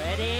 Ready?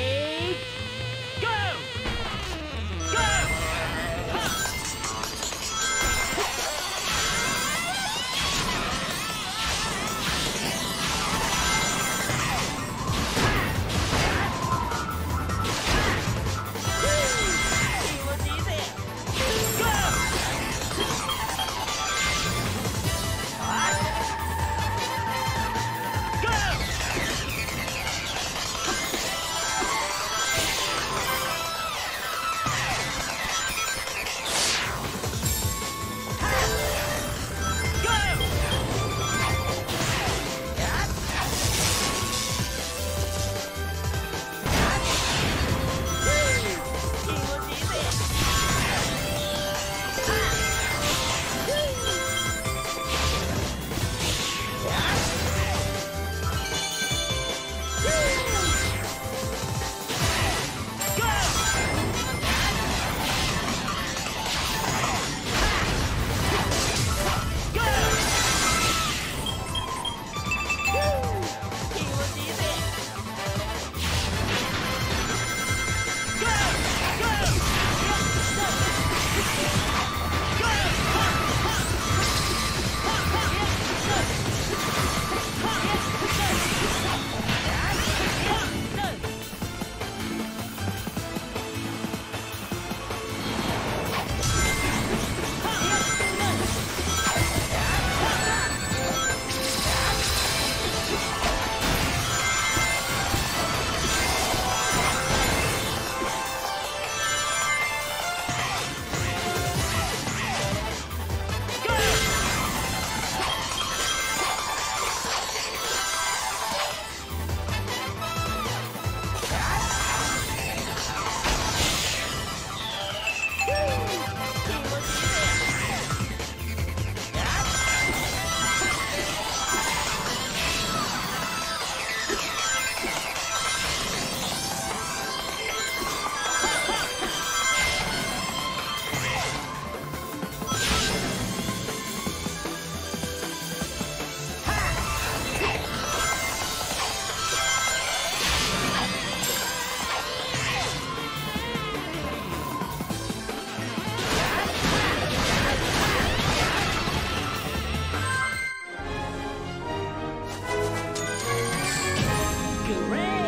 you ran.